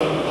you